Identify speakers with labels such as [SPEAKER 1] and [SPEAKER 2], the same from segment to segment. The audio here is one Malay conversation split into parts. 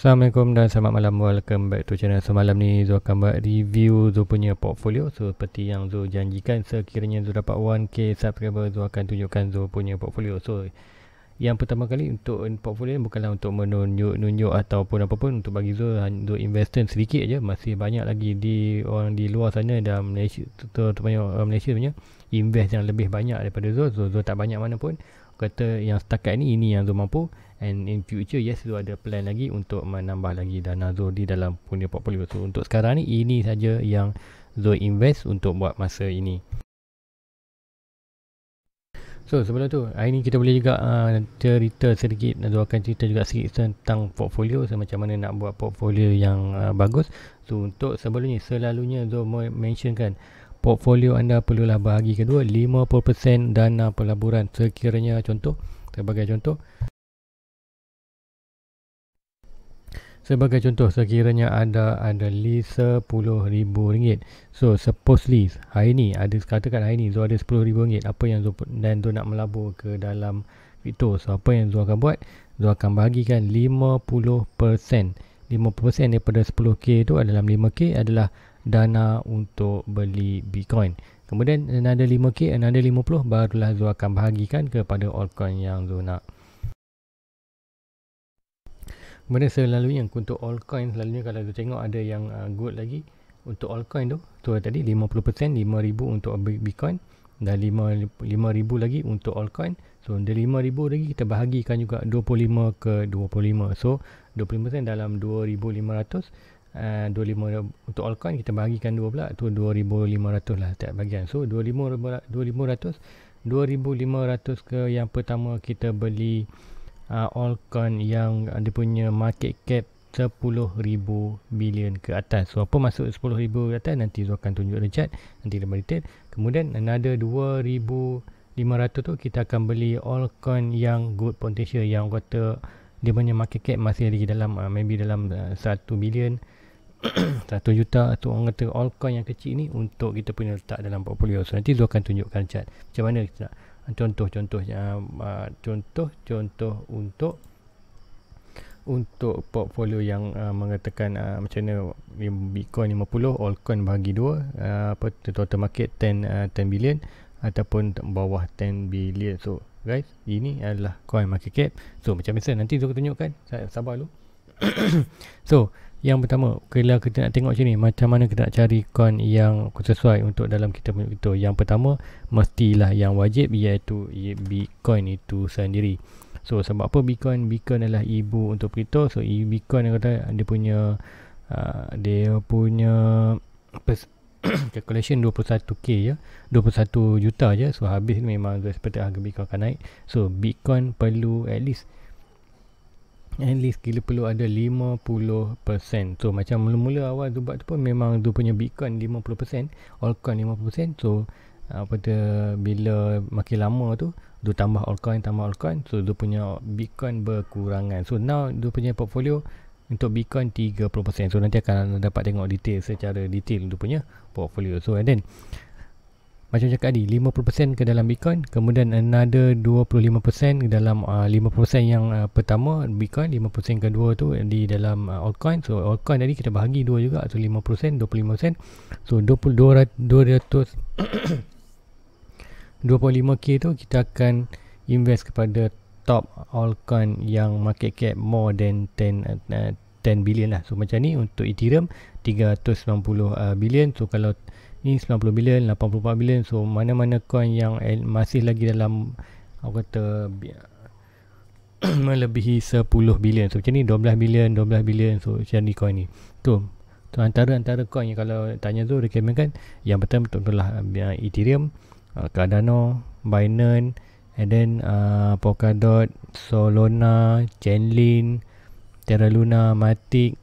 [SPEAKER 1] Assalamualaikum dan selamat malam. Welcome back to channel. Semalam ni Zul akan buat review Zul punya portfolio. So seperti yang Zul janjikan Sekiranya Zul dapat 1k subscriber Zul akan tunjukkan Zul punya portfolio. So yang pertama kali untuk portfolio bukanlah untuk menunjuk-nunjuk ataupun apa pun untuk bagi Zul Zul investment sedikit aja masih banyak lagi di orang di luar sana dan Malaysia terutamanya orang Malaysia punya invest yang lebih banyak daripada Zul. Zul, Zul tak banyak mana pun. Kata yang setakat ni ini yang Zul mampu and in future yes Zul ada plan lagi untuk menambah lagi dana Zul di dalam punya portfolio. So untuk sekarang ni ini saja yang Zul invest untuk buat masa ini. So sebelum tu hari ni kita boleh juga uh, cerita sedikit Zul akan cerita juga sikit tentang portfolio. So, macam mana nak buat portfolio yang uh, bagus. So untuk sebelum ni selalunya Zul mentionkan portfolio anda perlulah bahagi kedua 50% dana pelaburan. Sekiranya contoh sebagai contoh sebagai contoh sekiranya ada ada list RM10,000 so supposedly hari ni ada katakan hari ni Zul ada RM10,000 apa yang Zul dan Zul nak melabur ke dalam itu so apa yang Zul akan buat Zul akan bahagikan 50% 50% daripada 10k itu adalah 5k adalah dana untuk beli Bitcoin. Kemudian another 5k, another 50 barulah Zul akan bahagikan kepada altcoin yang Zul nak. Kemudian selalunya untuk altcoin selalunya kalau Zul tengok ada yang uh, good lagi untuk altcoin tu. Tu tadi 50% 5000 untuk Bitcoin dan 5 5000 lagi untuk altcoin. So dari 5000 lagi kita bahagikan juga 25 ke 25. So 25% dalam 2500 Uh, 25 untuk altcoin kita bagikan dua pula tu 2500 lah setiap bagian so 2500 2500 ke yang pertama kita beli uh, altcoin yang ada punya market cap 10,000 bilion ke atas. So apa masuk 10,000 ke atas? Nanti Zul akan tunjuk chart nanti dia detail kemudian another 2,500 tu kita akan beli altcoin yang good potential yang kata dia punya market cap masih lagi dalam uh, maybe dalam uh, 1 bilion. Satu juta. Atau orang kata all coin yang kecil ni untuk kita punya letak dalam portfolio. So nanti Zul akan tunjukkan chart macam mana kita nak contoh-contohnya contoh-contoh untuk untuk portfolio yang uh, mengatakan uh, macam mana Bitcoin 50 altcoin bagi dua uh, apa total market 10 uh, 10 billion ataupun bawah 10 billion. So guys ini adalah coin market cap. So macam biasa nanti akan tunjukkan. Sabar dulu. So yang pertama, kalau kita nak tengok sini macam mana kita nak cari coin yang sesuai untuk dalam kita punya itu. Yang pertama, mestilah yang wajib iaitu Bitcoin itu sendiri. So sebab apa Bitcoin? Bitcoin adalah ibu untuk kripto. So Bitcoin yang kata dia punya uh, dia punya calculation 21k ya. 21 juta je. So habis ni memang seperti harga Bitcoin akan naik. So Bitcoin perlu at least at least kita perlu ada 50% so macam mula-mula awal tu buat tu pun memang tu punya bitcoin 50% altcoin 50% so apa tu bila makin lama tu tu tambah altcoin tambah altcoin. So tu punya bitcoin berkurangan. So now tu punya portfolio untuk bitcoin 30% so nanti akan dapat tengok detail secara detail tu punya portfolio. So and then macam cakap tadi 50% ke dalam Bitcoin kemudian another 25% ke dalam uh, 50% yang uh, pertama Bitcoin 5% kedua tu di dalam uh, altcoin. So altcoin tadi kita bahagi dua juga. So 5% 25% so 20 200 25k tu kita akan invest kepada top altcoin yang market cap more than 10 uh, 10 billion lah. So macam ni untuk Ethereum 390 uh, billion. So kalau ni 90 bilion 84 bilion. So mana-mana coin yang masih lagi dalam aku kata melebihi 10 bilion. So macam ni 12 bilion 12 bilion. So macam ni coin ni. Tu. Tu antara-antara coin yang kalau tanya tu recommend kan yang betul betul lah uh, Ethereum uh, Cardano Binance and then uh, Polkadot Solana Chainlink Terra Luna Matic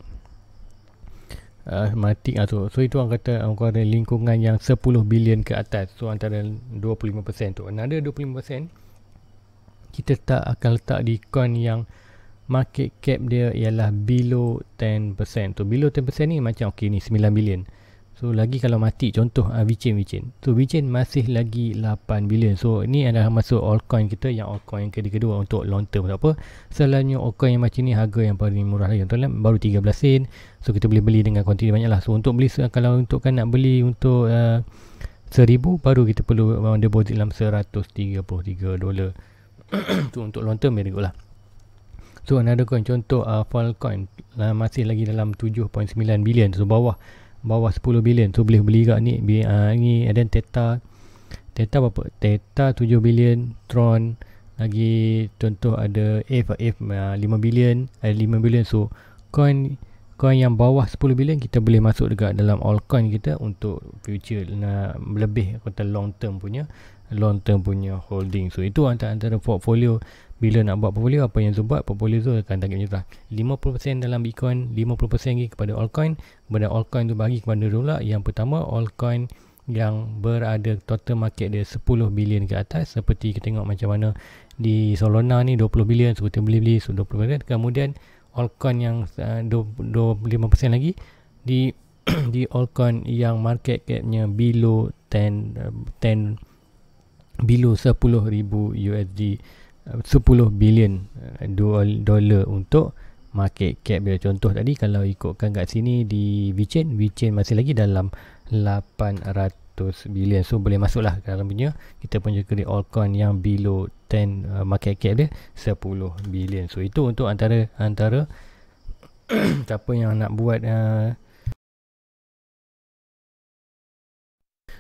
[SPEAKER 1] uh, Matic lah tu. So itu orang kata Orang kata lingkungan yang 10 bilion ke atas. So antara 25% tu. Another 25% Kita tak akan letak di coin yang Market cap dia ialah below 10% tu Below 10% ni macam okay ni 9 bilion So lagi kalau mati contoh uh, VChain VChain. So VChain masih lagi 8 bilion. So ini adalah masuk altcoin kita yang altcoin yang kedua-kedua untuk long term. Apa? Selalunya altcoin yang macam ni harga yang paling murah lagi. Contohnya baru 13 sen. So kita boleh beli dengan kuantiti banyak lah. So untuk beli kalau untuk kan nak beli untuk uh, 1000 baru kita perlu uh, deposit dalam 133 dolar. tu untuk long term good lah. So another coin contoh uh, Filecoin uh, masih lagi dalam 7.9 bilion. So bawah bawah 10 bilion tu boleh beli kat ni. Uh, ni ada Theta Theta berapa? Theta 7 bilion Tron. Lagi contoh ada F F uh, 5 bilion ada 5 bilion. So coin coin yang bawah 10 bilion kita boleh masuk dekat dalam all coin kita untuk future. Uh, lebih kata long term punya long term punya holding. So itu antara antara portfolio bila nak buat portfolio apa yang Zul buat portfolio Zul akan target macam tu 50% dalam Bitcoin 50% lagi kepada altcoin. Kepada altcoin tu bagi kepada Zul lah yang pertama altcoin yang berada total market dia 10 bilion ke atas. Seperti kita tengok macam mana di Solana ni 20 bilion seperti beli-beli so 20 bilion. Kemudian altcoin yang uh, 25% lagi di di altcoin yang market capnya below 10 uh, 10 below 10,000 USD 10 bilion eh, dolar untuk market cap dia. Contoh tadi kalau ikutkan kat sini di VChain VChain masih lagi dalam 800 bilion. So boleh masuk lah dalam punya. Kita punya kredit altcoin yang below 10 uh, eh, market cap dia 10 bilion. So itu untuk antara antara siapa yang nak buat uh,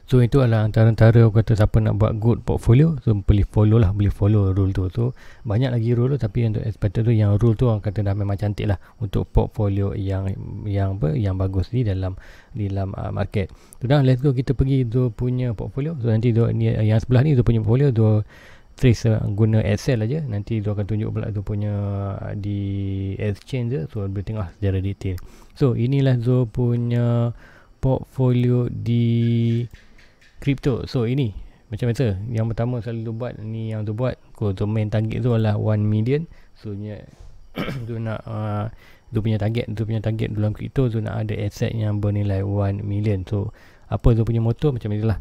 [SPEAKER 1] So itu adalah antara-antara kata siapa nak buat good portfolio. So boleh follow lah Boleh follow rule tu. So banyak lagi rule tu. Tapi untuk expected tu Yang rule tu orang kata dah memang cantik lah Untuk portfolio yang Yang apa Yang bagus di dalam Di dalam uh, market. Sudah let's go. Kita pergi tu punya portfolio. So nanti tu ni, Yang sebelah ni tu punya portfolio tu Trace uh, guna Excel aja. Nanti tu akan tunjuk pula tu punya uh, Di exchange So boleh tengok secara detail. So inilah Zo punya Portfolio di crypto. So ini macam biasa yang pertama selalu buat ni yang tu buat. Kau tu main target tu adalah 1 million. So nya tu nak uh, tu punya target tu punya target dalam crypto tu nak ada asset yang bernilai 1 million. So apa tu punya motor? Macam inilah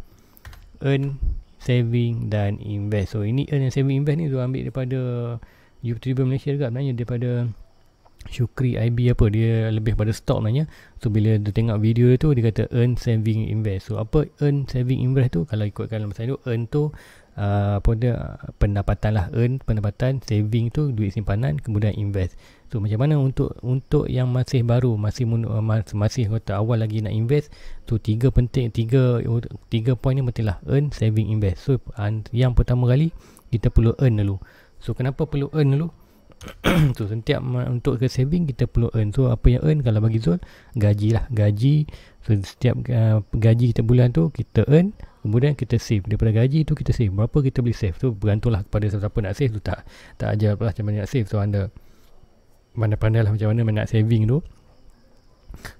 [SPEAKER 1] earn saving dan invest. So ini earn and saving invest ni tu ambil daripada YouTuber Malaysia juga sebenarnya daripada Syukri IB apa dia lebih pada stok nanya. So bila dia tengok video tu dia kata earn saving invest. So apa earn saving invest tu? Kalau ikutkan dalam bahasa tu earn tu uh, apa dia pendapatan lah. Earn pendapatan saving tu duit simpanan kemudian invest. So macam mana untuk untuk yang masih baru masih uh, masih kata awal lagi nak invest tu tiga penting tiga tiga point ni penting lah earn saving invest. So yang pertama kali kita perlu earn dulu. So kenapa perlu earn dulu so setiap untuk ke saving kita perlu earn. So apa yang earn kalau bagi Zul? Gaji lah. Gaji so setiap uh, gaji kita bulan tu kita earn kemudian kita save. Daripada gaji tu kita save. Berapa kita boleh save? Tu bergantunglah kepada siapa nak save tu. Tak tak ajar lah macam mana nak save. So anda pandai-pandai lah macam mana nak saving tu.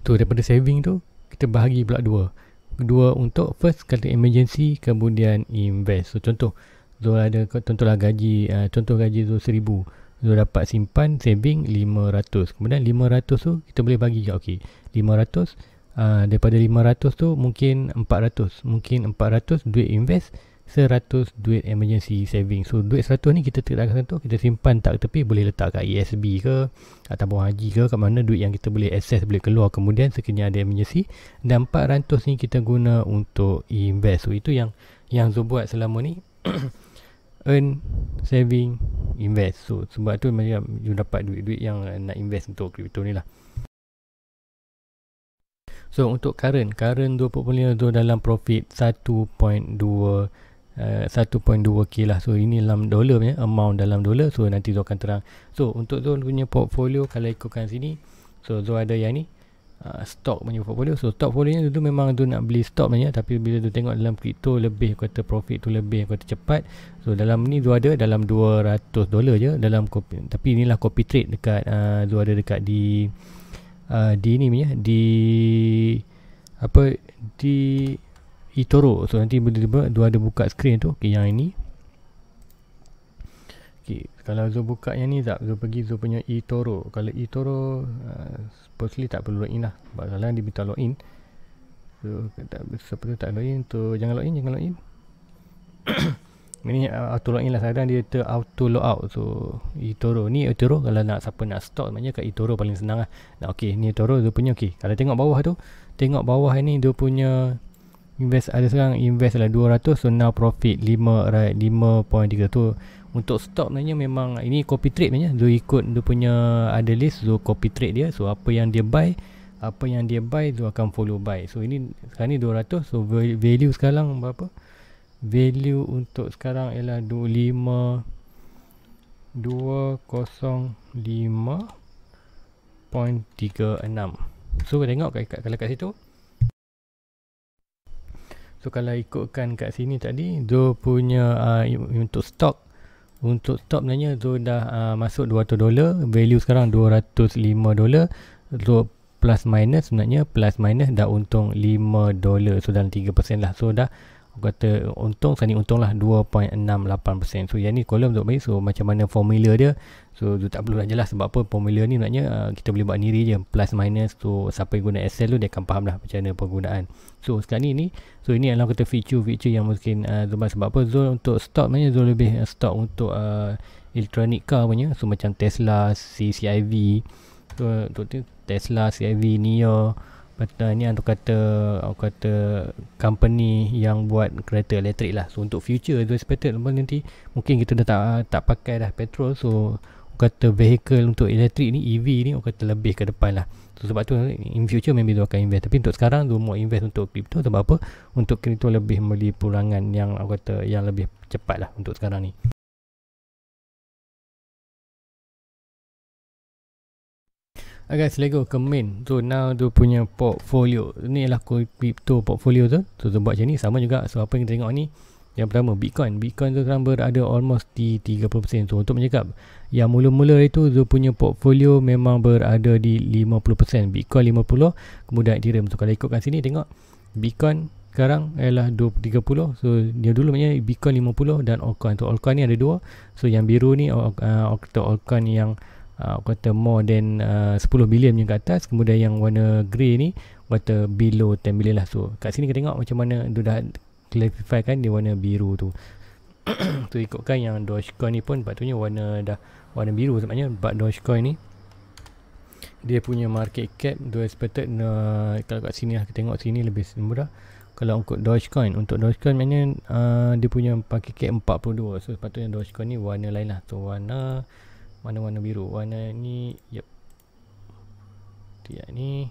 [SPEAKER 1] Tu daripada saving tu kita bahagi pula dua. Dua untuk first kata emergency kemudian invest. So contoh Zul ada contohlah gaji uh, contoh gaji tu seribu Lu dapat simpan saving 500 Kemudian 500 tu kita boleh bagi Okey 500 uh, Daripada 500 tu mungkin 400 Mungkin 400 duit invest 100 duit emergency saving. So duit 100 ni kita tak tu Kita simpan tak tepi Boleh letak kat ESB ke Atau haji ke Kat mana duit yang kita boleh access Boleh keluar kemudian Sekiranya ada emergency. Dan 400 ni kita guna untuk invest. So itu yang Yang Zul buat selama ni earn, saving, invest. So sebab tu macam you dapat duit-duit yang nak invest untuk crypto ni lah. So untuk current, current 2.5 tu dalam profit 1.2 uh, 1.2k lah. So ini dalam dolar punya amount dalam dolar. So nanti tu akan terang. So untuk tu punya portfolio kalau ikutkan sini. So tu ada yang ni uh, stock punya portfolio. So stock portfolio tu memang tu nak beli stock banyak tapi bila tu tengok dalam crypto lebih kata profit tu lebih kata cepat. So dalam ni tu ada dalam 200 dolar je dalam kopi tapi inilah copy trade dekat uh, tu ada dekat di uh, di ni punya di apa di eToro so nanti bila tu ada buka screen tu okay, yang ini Okay, kalau Zul buka yang ni Zul pergi Zul punya eToro Kalau eToro uh, Supposedly tak perlu login lah Sebab kalau dia minta login So tak seperti tak login tu jangan login jangan login. Ini uh, auto login lah sekarang dia ter auto logout. So eToro ni eToro kalau nak siapa nak stop maknanya kat eToro paling senang lah. Nah okey ni eToro dia punya okey. Kalau tengok bawah tu tengok bawah ni dia punya invest ada sekarang invest lah 200 so now profit 5 right 5.3 tu untuk stop sebenarnya memang ini copy trade sebenarnya Zo ikut dia punya ada list Zo copy trade dia. So apa yang dia buy apa yang dia buy Zo akan follow buy. So ini sekarang ni 200 so value sekarang berapa? Value untuk sekarang ialah 25 205.36 so tengok kat, kalau kat situ. So kalau ikutkan kat sini tadi Zo punya uh, untuk stock untuk stop sebenarnya tu dah uh, masuk 200 dolar value sekarang 205 dolar. So plus minus sebenarnya plus minus dah untung 5 dolar. So dalam 3% lah. So dah kata untung sani untung lah 2.68% so yang ni kolom untuk baik. So macam mana formula dia? So tu tak perlu nak jelas sebab apa formula ni maknanya uh, kita boleh buat sendiri je. Plus minus. So siapa yang guna Excel tu dia akan faham lah macam mana penggunaan. So sekarang ni ni so ini adalah kata feature-feature yang mungkin uh, Zul sebab apa? Zul untuk stock maknanya Zul lebih uh, stock untuk uh, electronic car punya so macam Tesla CCIV so untuk Tesla CCIV NIO Betul ni aku kata aku kata company yang buat kereta elektrik lah. So untuk future tu expected nanti mungkin kita dah tak tak pakai dah petrol so aku kata vehicle untuk elektrik ni EV ni aku kata lebih ke depan lah. So sebab tu in future maybe tu akan invest tapi untuk sekarang tu mau invest untuk crypto sebab apa? Untuk crypto lebih membeli pulangan yang aku kata yang lebih cepat lah untuk sekarang ni. Guys, let's go ke main. So now tu punya portfolio. Ni lah crypto portfolio tu. So tu buat macam ni sama juga. So apa yang kita tengok ni? Yang pertama Bitcoin. Bitcoin tu sekarang berada almost di 30%. So untuk menyekap yang mula-mula itu tu punya portfolio memang berada di 50%. Bitcoin 50, kemudian Ethereum. So kalau ikutkan sini tengok Bitcoin sekarang ialah 20 30 so dia dulu maknanya Bitcoin 50 dan altcoin so altcoin ni ada dua so yang biru ni uh, altcoin yang uh, kata more than uh, 10 bilion yang ke atas. Kemudian yang warna grey ni kata below 10 bilion lah. So kat sini kita tengok macam mana dia dah clarify kan dia warna biru tu. Tu ikutkan yang Dogecoin ni pun. Patutnya warna dah warna biru sebenarnya. But Dogecoin ni dia punya market cap tu expected uh, kalau kat sini lah kita tengok sini lebih mudah. Kalau untuk Dogecoin untuk Dogecoin maknanya uh, dia punya market cap 42 so sepatutnya Dogecoin ni warna lain lah. So warna mana warna biru. Warna ni yep dia ni.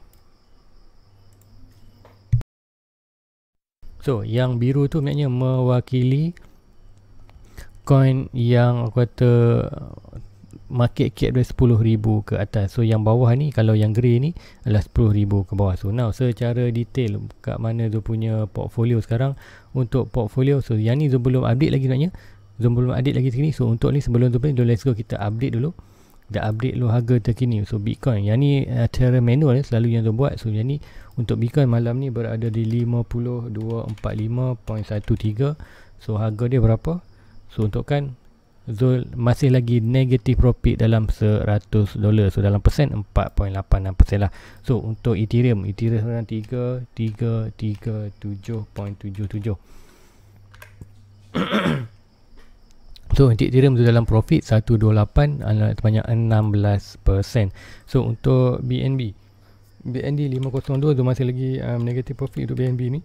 [SPEAKER 1] So yang biru tu maknanya mewakili coin yang aku kata market cap dia 10,000 ke atas. So yang bawah ni kalau yang grey ni adalah 10,000 ke bawah. So now secara detail kat mana tu punya portfolio sekarang untuk portfolio so yang ni tu belum update lagi maknanya Zoom belum update lagi sini So untuk ni sebelum tu pun Let's go. Kita update dulu. Dah update dulu harga terkini. So Bitcoin. Yang ni uh, manual eh, Selalu yang tu buat. So yang ni Untuk Bitcoin malam ni Berada di 5245.13 So harga dia berapa? So untuk kan Zul masih lagi negative profit dalam 100 dolar. So dalam persen 4.86 persen lah. So untuk Ethereum Ethereum sekarang 3 3 3 7.77 So untuk Ethereum tu dalam profit 128 sebanyak 16%. So untuk BNB BNB 502 tu masih lagi um, negative profit untuk BNB ni.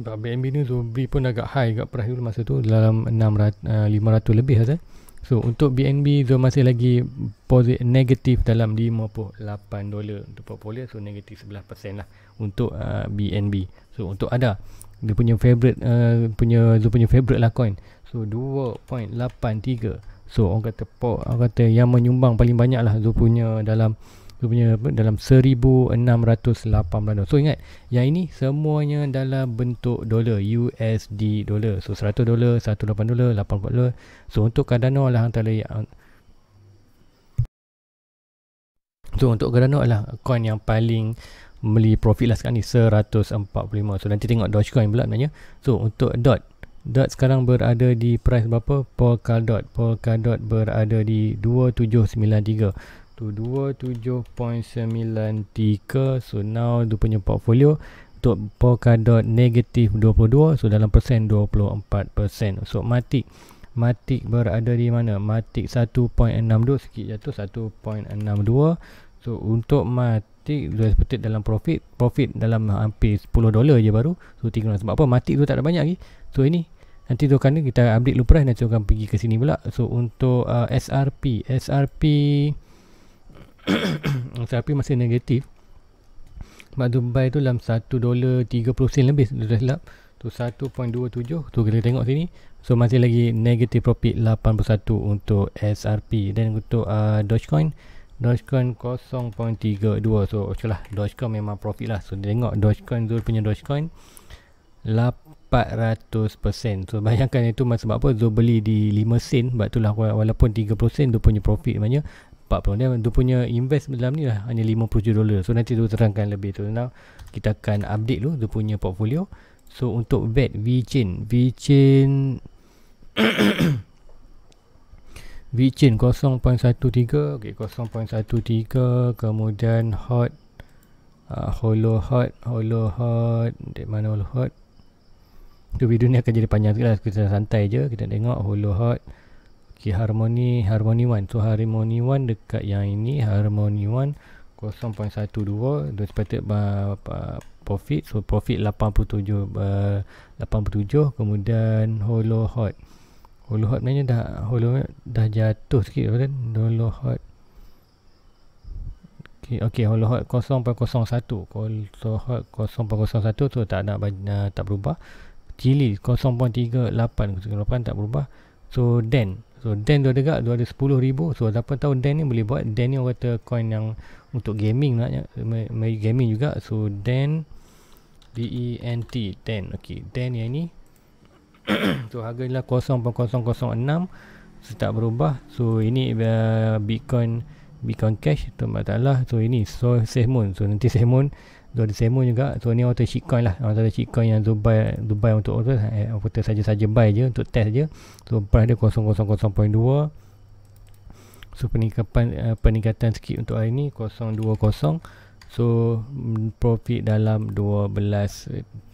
[SPEAKER 1] Sebab BNB ni tu beri pun agak high kat price dulu masa tu dalam 600, uh, 500 lebih saja. So untuk BNB tu masih lagi positif negatif dalam 58 dolar untuk portfolio so negatif 11% lah untuk uh, BNB. So untuk ada dia punya favorite uh, punya dia punya favorite lah coin So 2.83 So orang kata Orang kata yang menyumbang paling banyak lah Zul punya dalam Zul punya dalam 1680 So ingat Yang ini semuanya dalam bentuk dolar USD dolar So 100 dolar 108 dolar 84 dolar So untuk Cardano lah antara yang So untuk Cardano lah coin yang paling Beli profit lah sekarang ni 145 So nanti tengok Dogecoin pula sebenarnya. So untuk DOT Dot sekarang berada di price berapa? Polkadot. Polkadot berada di 2793. tu 27.93 so now dia punya portfolio untuk Polkadot negatif 22 so dalam persen 24% so Matic. Matic berada di mana? Matic 1.62 sikit jatuh 1.62 so untuk Matic dia seperti dalam profit. Profit dalam hampir 10 dolar je baru. So tinggal sebab apa? Matic tu tak ada banyak lagi so ini Nanti tu kan kita update price nanti akan pergi ke sini pula. So untuk uh, SRP, SRP SRP masih negatif. Tu buy tu dalam 1 dolar 30 sen lebih dah silap. Tu 1.27 tu kita tengok sini. So masih lagi negative profit 81 untuk SRP dan untuk uh, Dogecoin Dogecoin 0.32 so okay lah Dogecoin memang profit lah so tengok Dogecoin Zul punya Dogecoin 400% so bayangkan itu sebab apa? Zul beli di 5 sen. Sebab itulah walaupun 30% dia punya profit maknanya 40 dia, dia punya invest dalam ni lah hanya 57 dolar. So nanti tu terangkan lebih tu. Now kita akan update dulu dia punya portfolio. So untuk VET VChain. VChain VChain 0.13 okay, 0.13 kemudian hot uh, hollow hot hollow hot. Di mana hollow hot tu video ni akan jadi panjang sikit lah. Kita santai je kita tengok. Hollow hot. Ok harmony harmony 1 so harmony 1 dekat yang ini. Harmony 1 0.12 dia sepatut profit. So profit 87 uh, 87 kemudian hollow hot. Hollow hot sebenarnya dah hollow dah jatuh sikit kan? Hollow hot. Okay, okay hollow hot 0.01 hollow hot 0.01 so tak nak uh, tak berubah Chili 0.38 0.38 tak berubah. So Den so Den tu ada dekat tu ada 10,000 so siapa tahu Den ni boleh buat. Den ni orang kata coin yang untuk gaming nak gaming juga. So Den D-E-N-T Den ok Den yang ni. So harga ni lah 0.006 so tak berubah. So ini uh, Bitcoin Bitcoin Cash tu masalah. So ini so Sehmoon so nanti Sehmoon tu ada Sehmoon juga so ni auto shitcoin lah auto shitcoin yang Dubai Dubai untuk auto eh, auto saja-saja buy je untuk test je so price dia 0.002 so peningkatan uh, peningkatan sikit untuk hari ni 0.20 so mm, profit dalam 12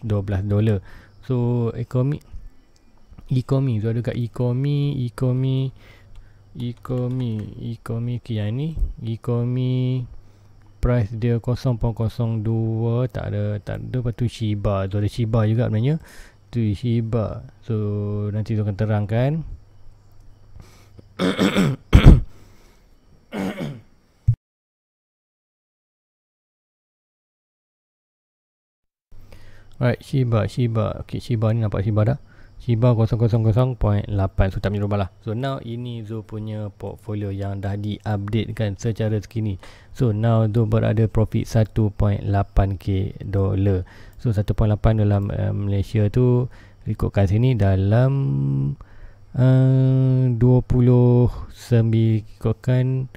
[SPEAKER 1] 12 dolar so ekonomi ekonomi so ada kat ekonomi ekonomi Ecomi Ecomi yang ni Ecomi price dia 0.02 tak ada tak ada lepas tu Shiba tu ada Shiba juga sebenarnya tu Shiba so nanti tu akan terangkan Alright, Shiba, Shiba. Okay, Shiba ni nampak Shiba dah. Shiba 000.8 So tak berubah lah. So now ini Zo punya portfolio Yang dah di-update kan Secara sekini So now Zo berada profit 1.8k dolar So 1.8 dalam uh, Malaysia tu Ikutkan sini dalam uh, 29 Ikutkan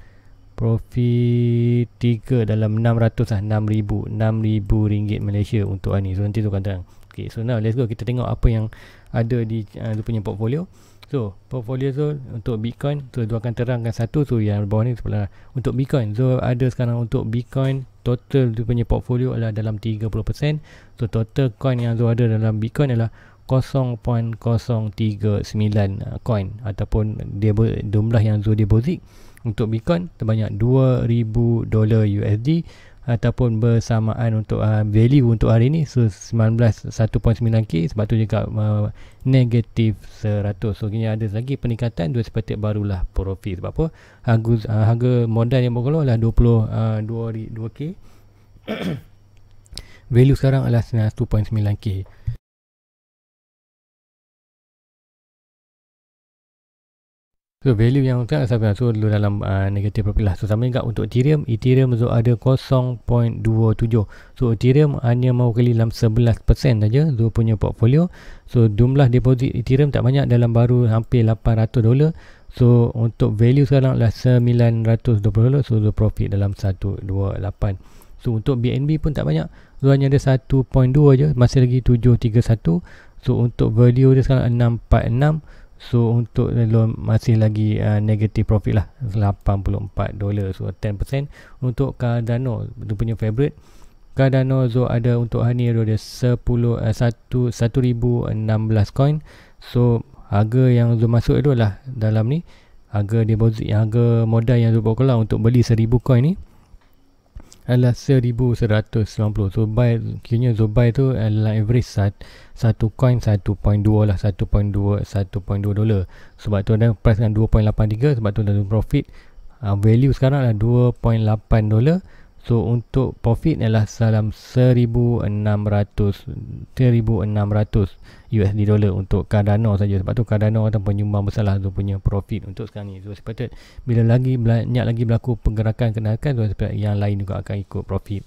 [SPEAKER 1] Profit 3 dalam 600 lah 6,000 6,000 ringgit Malaysia untuk ni So nanti tu akan terang. Okay so now let's go. Kita tengok apa yang ada di uh, dia punya portfolio. So, portfolio tu untuk Bitcoin, so dia akan terangkan satu tu yang bawah ni sebelah untuk Bitcoin. So, ada sekarang untuk Bitcoin total dia punya portfolio adalah dalam 30%. So, total coin yang tu ada dalam Bitcoin adalah 0.039 uh, coin ataupun dia jumlah yang Zo deposit untuk Bitcoin terbanyak 2000 dolar USD ataupun bersamaan untuk uh, value untuk hari ni. So 19 1.9k sebab tu juga uh, negatif 100 so kini ada lagi peningkatan dua seperti barulah profit. Sebab apa? Harga uh, harga modal yang berkeluar adalah 20 uh, 2 2k value sekarang adalah 1.9k So value yang utama sampai so dalam uh, negatif profit lah. So sama juga untuk Ethereum, Ethereum so ada 0.27. So Ethereum hanya mewakili dalam 11% saja so punya portfolio. So jumlah deposit Ethereum tak banyak dalam baru hampir 800 dolar. So untuk value sekarang adalah 920 dolar. So the profit dalam 128. So untuk BNB pun tak banyak. So hanya ada 1.2 je. Masih lagi 731. So untuk value dia sekarang 646. So untuk loan masih lagi uh, negative profit lah. 84 dolar so 10% untuk Cardano itu punya favorite. Cardano Zo ada untuk hari ni ada 10 uh, 1 1016 coin. So harga yang Zo masuk itu adalah dalam ni harga deposit harga modal yang Zo bawa untuk beli 1000 coin ni adalah 1190 so buy kira buy tu adalah average sat, satu coin 1.2 lah 1.2 1.2 dolar. Sebab tu ada price kan 2.83 sebab tu ada profit. Uh, value sekarang adalah 2.8 dolar. So untuk profit adalah dalam 1600 1600 USD dollar untuk Cardano saja. Sebab tu Cardano akan penyumbang besar lah tu punya profit untuk sekarang ni. So sepatut bila lagi banyak lagi berlaku pergerakan kenaikan so sepatut yang lain juga akan ikut profit.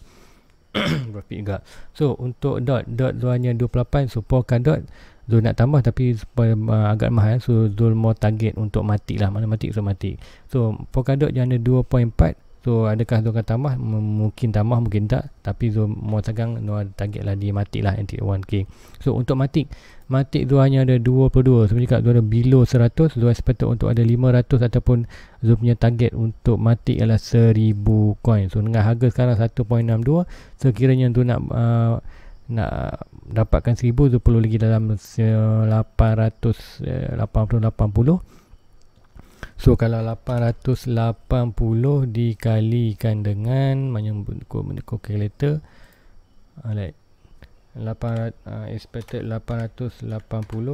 [SPEAKER 1] Profit juga. So untuk dot dot tu hanya 28 so Polkadot Zul nak tambah tapi uh, agak mahal so Zul mau target untuk mati lah mana mati so mati so Polkadot yang ada 2.4 So adakah Zul akan tambah? M- mungkin tambah mungkin tak. Tapi Zul mau tegang Zul ada target lah dia mati lah NT 1K So untuk matik Matik Zul hanya ada 22 Sebenarnya kat Zul ada below 100 Zul expected untuk ada 500 Ataupun Zul punya target untuk matik ialah 1000 coin. So dengan harga sekarang 1.62 Sekiranya Zul nak uh, Nak dapatkan 1000 Zul perlu lagi dalam 800 80 80 So kalau 880 dikalikan dengan banyak bentuk calculator Alright 800, uh, expected 880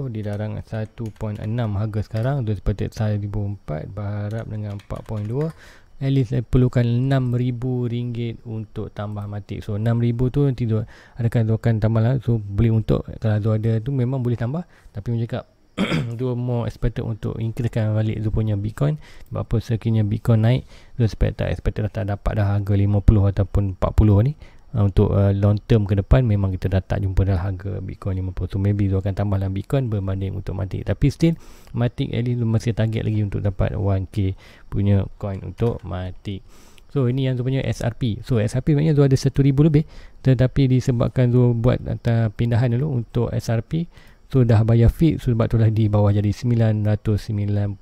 [SPEAKER 1] didarang 1.6 harga sekarang. Tu expected 1004 berharap dengan 4.2 at least saya perlukan 6000 ringgit untuk tambah mati. So 6000 tu nanti tu adakah tu akan tambah lah? So boleh untuk kalau tu ada tu memang boleh tambah. Tapi macam cakap dua more expected untuk increasekan balik Zu punya Bitcoin. Sebab apa? Sekiranya Bitcoin naik Zu expected expected dah tak dapat dah harga 50 ataupun 40 ni. Uh, untuk uh, long term ke depan memang kita dah tak jumpa dah harga Bitcoin 50 so maybe Zu akan tambah dalam Bitcoin berbanding untuk Matic. Tapi still Matic at least masih target lagi untuk dapat 1k punya coin untuk Matic. So ini yang punya SRP So SRP maknanya Zu ada 1000 lebih. Tetapi disebabkan Zu buat uh, pindahan dulu untuk SRP So dah bayar fee so sebab tu lah di bawah jadi 999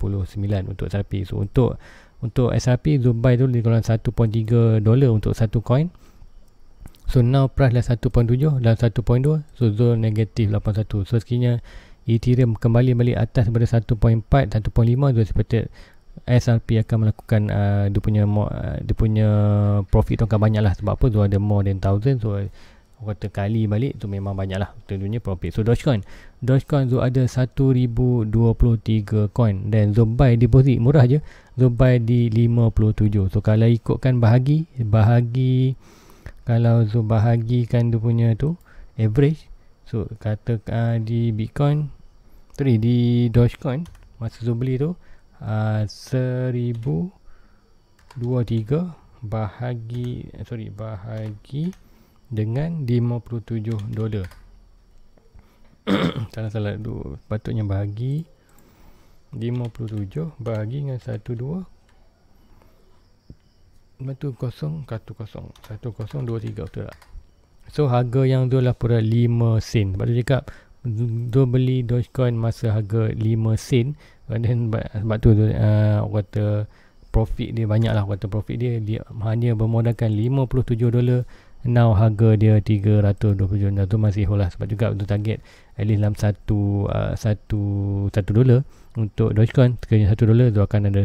[SPEAKER 1] untuk SRP. So untuk untuk SRP buy tu di dalam 1.3 dolar untuk satu coin. So now price lah 1.7 dan 1.2 so zone negatif 81. So sekiranya Ethereum kembali balik atas daripada 1.4 1.5 so seperti SRP akan melakukan uh, dia punya uh, dia punya profit tu akan banyak lah sebab apa tu ada more than 1000 so kata kali balik tu memang banyak lah tentunya profit. So Dogecoin. Dogecoin tu ada 1023 coin. Dan so buy deposit murah je. So buy di 57 so kalau ikutkan bahagi bahagi kalau so bahagikan tu punya tu average. So kata uh, di Bitcoin sorry di Dogecoin masa so beli tu uh, 1023 bahagi sorry bahagi dengan 57 dolar. Salah salah tu patutnya bahagi 57 bahagi dengan 12 Betul kosong Katu kosong. Satu kosong Dua tiga Betul tak? So harga yang tu lah Pura 5 sen. Sebab tu cakap Tu beli Dogecoin Masa harga 5 sen. Dan sebab tu uh, Kata Profit dia banyak lah. Kata profit dia Dia hanya bermodalkan 57 dolar now harga dia 320 juta tu masih lah. Sebab juga untuk target at least dalam satu uh, satu satu dolar untuk Dogecoin sekiranya satu dolar tu akan ada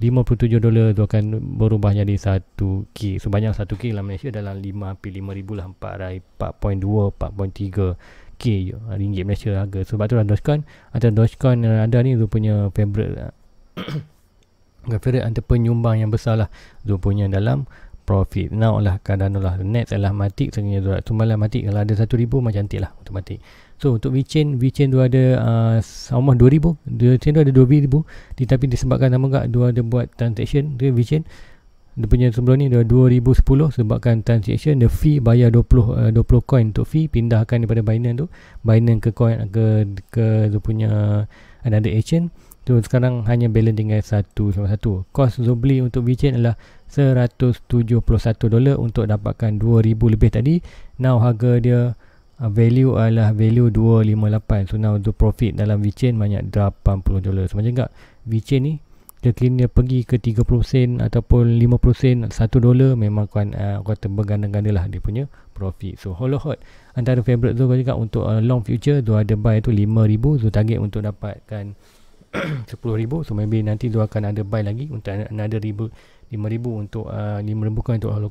[SPEAKER 1] 57 dolar tu akan berubah jadi 1k so banyak 1k dalam Malaysia dalam 5 hampir 5 ribu lah. 4.2 4.3 k uh, ringgit Malaysia harga. Sebab tu lah Dogecoin atau Dogecoin yang ada ni tu punya favorite favorite antara penyumbang yang besar lah. Tu punya dalam profit. Now lah kadang lah. Net adalah matik sebenarnya tu sumbangan matik kalau ada 1000 macam cantik lah untuk matik so untuk VChain VChain tu ada uh, almost 2000 VChain tu ada 2000 tetapi disebabkan nama gak dia ada buat transaction dia VChain dia punya sebelum ni dia 2010 sebabkan transaction. The fee bayar 20 uh, 20 coin untuk fee pindahkan daripada Binance tu. Binance ke coin ke ke dia punya another exchange tu sekarang hanya balance tinggal satu sama satu. Cost Zobli untuk VChain adalah 171 dolar untuk dapatkan 2000 lebih tadi. Now harga dia uh, value adalah value 258 so now untuk profit dalam VChain banyak 80 dolar. So macam tak VChain ni dia clean dia pergi ke 30 sen ataupun 50 sen 1 dolar memang kan uh, kata berganda-ganda lah dia punya profit. So hollow hot antara favorite kau cakap untuk uh, long future tu ada buy tu 5000 so target untuk dapatkan 10000 so maybe nanti tu akan ada buy lagi untuk another 5000 untuk uh, 5000 coin untuk hollow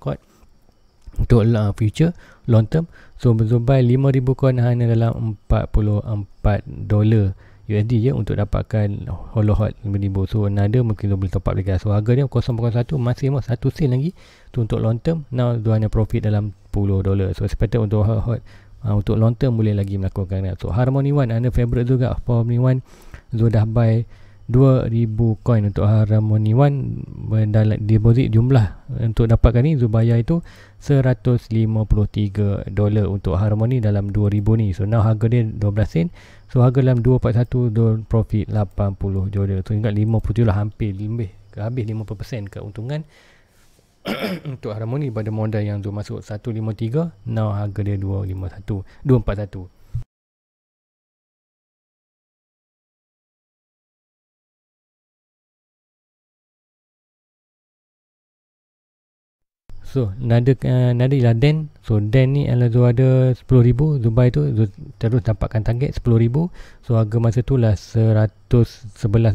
[SPEAKER 1] untuk uh, future long term. So so buy 5000 coin hanya dalam 44 dolar USD je untuk dapatkan hollow hot 5000 so another mungkin boleh top up lagi so harga dia 0.1 masih mah 1 sen lagi. Tu untuk long term now tu hanya profit dalam 10 dolar. So expected untuk hot, hot uh, untuk long term boleh lagi melakukan. So Harmony One anda favorite juga. Harmony One so dah buy 2000 coin untuk Harmony One dalam deposit jumlah untuk dapatkan ni Zubaya itu 153 dolar untuk Harmony dalam 2000 ni. So now harga dia 12 sen. So harga dalam 241 dolar profit 80 dolar. So ingat 50 lah hampir lebih habis 50% keuntungan untuk Harmony pada modal yang tu masuk. 153 now harga dia 251 241 So nada uh, nada ialah Den So Den ni adalah Zul ada 10,000 Zubai tu Zul terus dapatkan target 10,000 So harga masa tu lah 111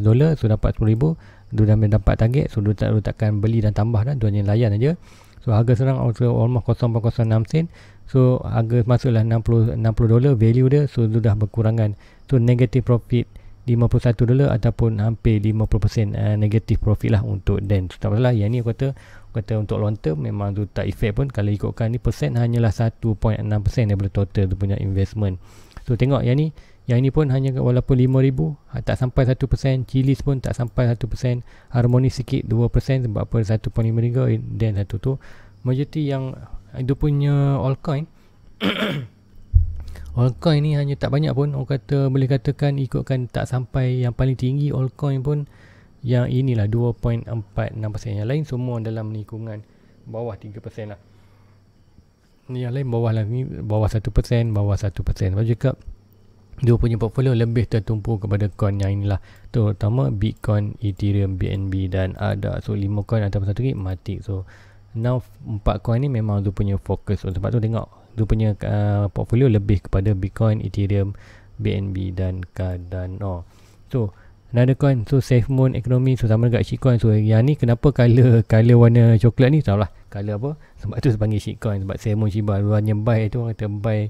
[SPEAKER 1] dolar. So dapat 10,000 Zul dah dapat target. So Zul, tak, takkan beli dan tambah dah. Hanya layan aja. So harga serang almost 0.06 sen. So harga masuklah 60 60 dolar value dia. So Zul dah berkurangan. So negative profit 51 dolar ataupun hampir 50% uh, negative profit lah untuk. So, tak apalah yang ni aku kata kata untuk long term memang tu tak efek pun kalau ikutkan ni persen hanyalah 1.6% daripada total tu punya investment. So tengok yang ni yang ini pun hanya walaupun 5000 tak sampai 1%, Chilis pun tak sampai 1%, Harmony sikit 2% sebab apa 1.5 dan satu tu. Majority yang itu punya altcoin altcoin ni hanya tak banyak pun. Orang kata boleh katakan ikutkan tak sampai yang paling tinggi altcoin pun yang inilah 2.46% yang lain semua dalam lingkungan bawah 3% lah. Yang lain bawah lah ni bawah 1% bawah 1% sebab cakap dia punya portfolio lebih tertumpu kepada coin yang inilah. Terutama Bitcoin, Ethereum, BNB dan ada. So 5 coin atau satu lagi mati. So now 4 coin ni memang tu punya fokus. So, sebab tu tengok dia punya uh, portfolio lebih kepada Bitcoin, Ethereum, BNB dan Cardano. So, another coin. So, SafeMoon ekonomi. So, sama dengan shitcoin. So, yang ni kenapa color color warna coklat ni? Tahu lah. Color apa? Sebab tu sepanggil shitcoin. Sebab SafeMoon Shiba. Luarnya buy tu. Kata buy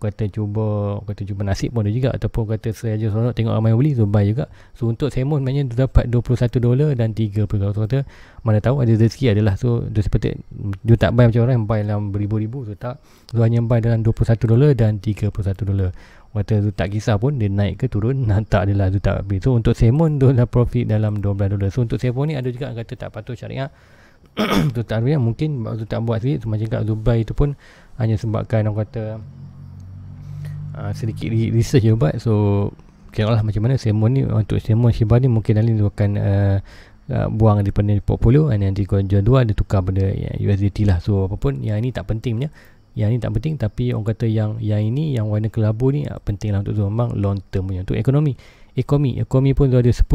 [SPEAKER 1] kata cuba kata cuba nasib pun ada juga. Ataupun kata saja seronok tengok ramai beli so buy juga. So untuk Simon maknanya dia dapat 21 dolar dan 30 dolar so kata mana tahu ada rezeki adalah. So dia seperti dia tak buy macam orang buy dalam beribu-ribu so tak. So hanya buy dalam 21 dolar dan 31 dolar. Kata tu tak kisah pun dia naik ke turun tak adalah tu tak habis. So untuk Simon tu dah profit dalam 12 dolar. So untuk Simon ni ada juga kata tak patut syariah. Tu tak ada mungkin tu tak buat sikit macam kat Dubai tu pun hanya sebabkan orang kata uh, sedikit research je buat so kira lah macam mana Simon ni untuk Simon Shiba ni mungkin nanti dia akan uh, uh, buang daripada portfolio dan nanti kau jual dua dia tukar pada uh, USDT lah. So apapun yang ini tak pentingnya yang ini tak penting tapi orang kata yang yang ini yang warna kelabu ni uh, penting lah untuk tu. Memang long term punya. Untuk ekonomi ekonomi ekonomi pun tu ada 10,000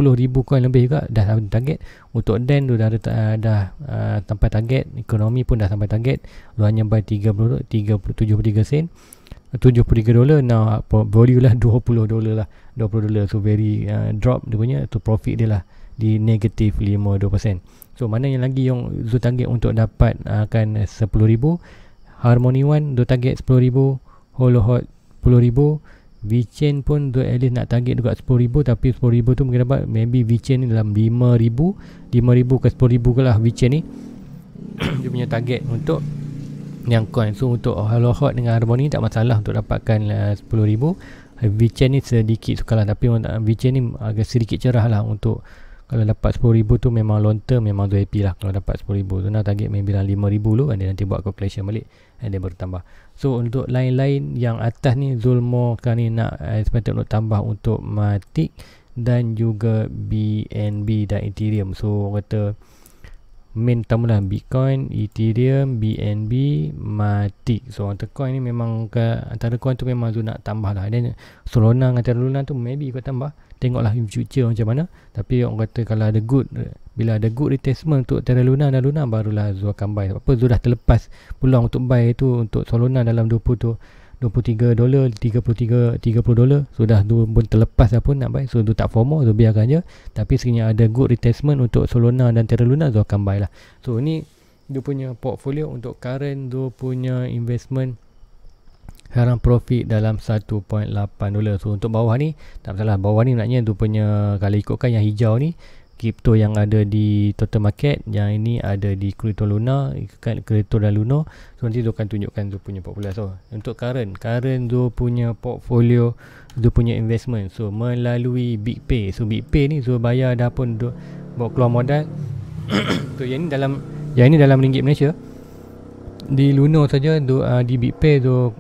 [SPEAKER 1] coin lebih juga dah sampai target. Untuk Dan tu dah ada uh, dah uh, sampai target. Ekonomi pun dah sampai target. Lu hanya buy 30 73 sen 73 dolar now value lah 20 dolar lah. 20 dolar so very uh, drop dia punya tu profit dia lah di negatif 52% so mana yang lagi yang Zul target untuk dapat uh, akan 10,000 Harmony One Zul target 10,000 Hollow Hot 10,000 VChain pun Zul at least nak target juga 10,000 tapi 10,000 tu mungkin dapat maybe VChain ni dalam 5,000 5,000 ke 10,000 ke lah VChain ni. Dia punya target untuk yang coin so untuk Hello Hot dengan Harmony tak masalah untuk dapatkan uh, 10,000 VChain ni sedikit sukarlah tapi untuk VChain ni agak sedikit cerah lah untuk kalau dapat 10,000 tu memang long term memang tu happy lah kalau dapat 10,000 tu nak target maybe dalam 5,000 dulu dan dia nanti buat calculation balik dan dia baru tambah. So untuk lain-lain yang atas ni Zulmo kan ni nak expected untuk tambah untuk Matic dan juga BNB dan Ethereum. So kata main tamu lah Bitcoin, Ethereum, BNB, Matic. So coin ni memang ke, antara coin tu memang tu nak tambah lah. Dan Solana dengan Terra Luna tu maybe kau tambah. Tengoklah in future macam mana. Tapi orang kata kalau ada good bila ada good retracement untuk Terra Luna dan Luna barulah Zul akan buy. Apa Zul dah terlepas peluang untuk buy tu untuk Solana dalam 20 tu 23 dolar 33 30 dolar sudah so, pun terlepas dah pun nak buy. So tu tak FOMO so biarkan je tapi sekiranya ada good retracement untuk Solana dan Terra Luna so akan buy lah. So ni dia punya portfolio untuk current dia punya investment sekarang profit dalam 1.8 dolar. So untuk bawah ni tak masalah. Bawah ni naknya dia punya kalau ikutkan yang hijau ni kripto yang ada di total market yang ini ada di kripto luna kan kripto dan luna. So nanti tu akan tunjukkan tu punya portfolio. So untuk current current tu punya portfolio tu punya investment. So melalui big pay. So big pay ni so bayar dah pun tu bawa keluar modal. So yang ni dalam yang ini dalam ringgit Malaysia. Di luna saja uh, di big pay tu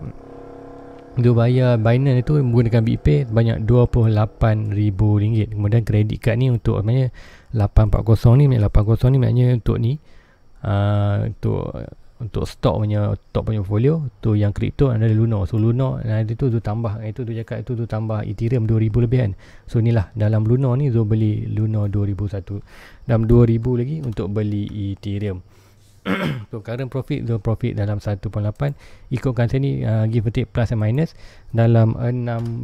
[SPEAKER 1] dia bayar Binance itu menggunakan BitPay banyak RM28,000 kemudian kredit card ni untuk maknanya 840 ni 840 ni maknanya untuk ni uh, untuk untuk stok punya stok punya portfolio. Tu yang kripto ada Luna so Luna nah, itu tu tambah itu tu cakap itu tu tambah Ethereum 2000 lebih kan. So inilah dalam Luna ni Zo beli Luna 2001 dalam 2000 lagi untuk beli Ethereum so current profit so profit dalam 1.8 ikutkan sini uh, give or take plus and minus dalam 6000